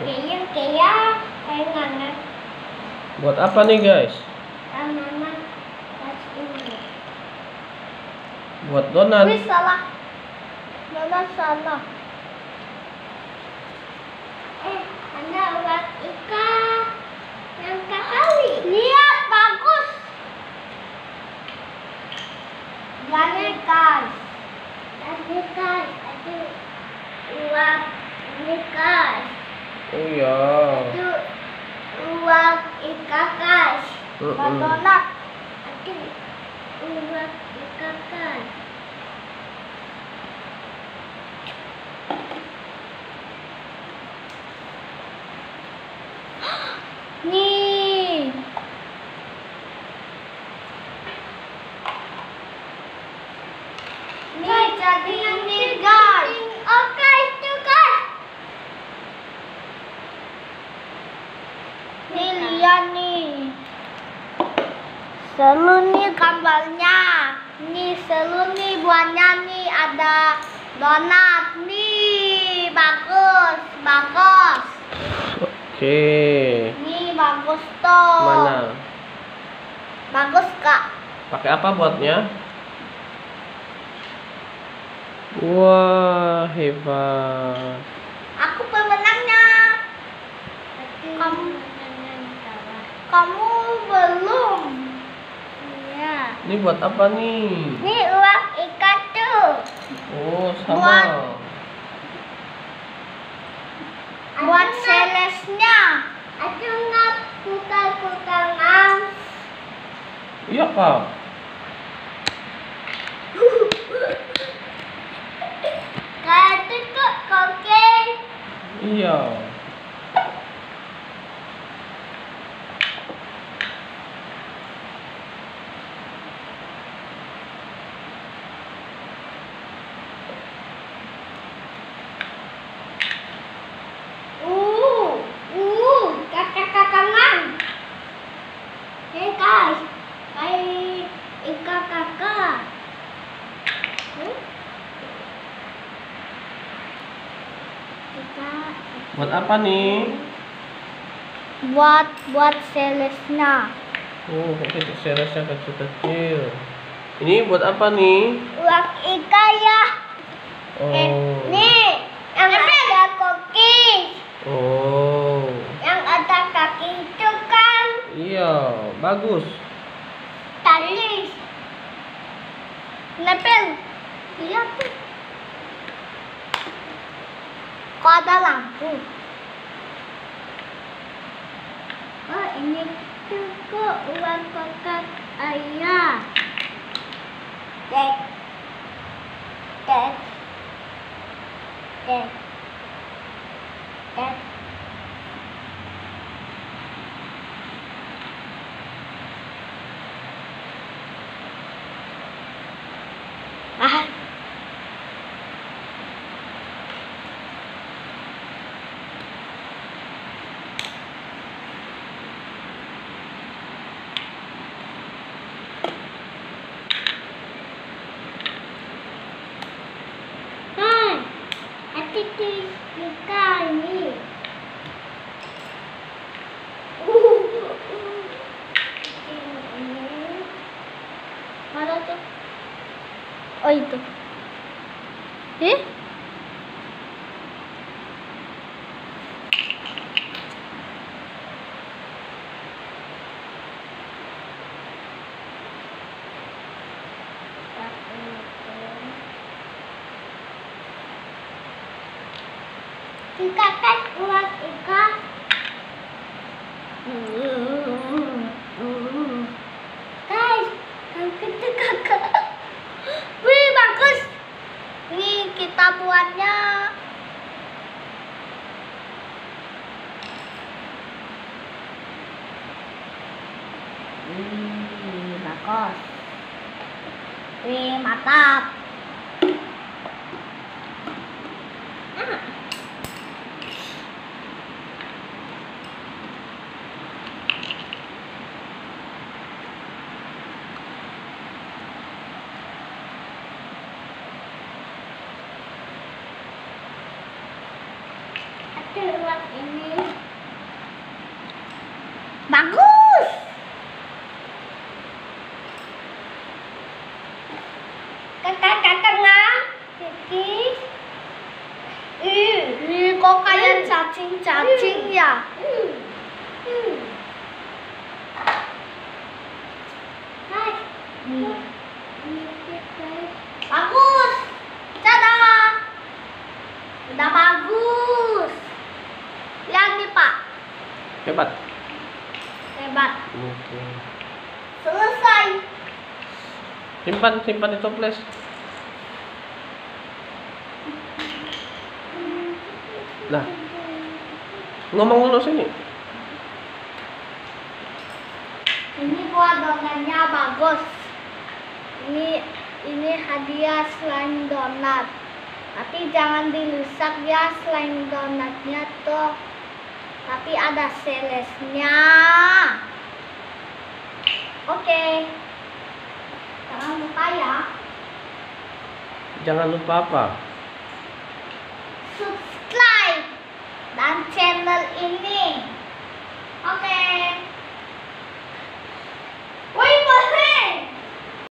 kayaknya kayak kayak nggak Buat apa nih guys? pas ini. Buat donat. Wih salah. Mama salah. Eh, ada ulat ikan yang kali. Lihat bagus. Banyak guys. Ada guys, ada ulat ikan. Oh iya. Itu guys. Mm-mm. Donat. Ada ulat ikan guys. Nih. Nih jadi nih guys. Oke itu guys. Nih lihat nih. Selu nih gambarnya. Nih selu nih buahnya nih ada donat nih bagus bagus. Oke. Nih bagus tuh. Mana? Bagus kak. Pakai apa buatnya? Wah, hebat. Aku pemenangnya. Kamu kamu belum. Ini buat apa nih? Ini uang ikan tuh. Oh, Buat- sama. Buat selesnya. Ada nggak kuka-kukangan? Iya, Kak. Kayak itu kok koke. Iya. Uh, uh, kakak-kakangan. Hey guys, hai ikan kakak. Hmm? Kita Buat apa nih? buat buat selesnya. Oh, pakai seresnya kecil-kecil. Ini buat apa nih? Uang ikan ya. Eh, Oh. nih, yang ada koki, Oh. yang ada kaki itu kan Iya, bagus. tali. Nepel. Iya tuh. Kok ada lampu? Oh ini kok uang kokak ayah. Dek. Dek. Dek. Dek. Ah. Hai, hati tuh buka ini. Mana tuh? Oh itu. Eh? Ika kan uang Ika. Guys, yang itu kakak. Wih, bagus. Buatnya. Wih, bagus. Wih, mantap. Coklat ini. Bagus. Kakak kakak nggak? Kiki. Ih, ih, kok kayak cacing-cacing ya? Hai. Bagus. Tada. Udah bagus. Lihat nih, Pak. Hebat. Hebat. Oke. Selesai. Simpan, simpan di toples. Lah, ngomong dulu sini. Ini buat donatnya bagus. Ini ini hadiah selain donat. Tapi jangan dirusak ya selain donatnya tuh. Tapi ada selesnya. Oke. Jangan lupa ya. Jangan lupa apa? Subscribe dan channel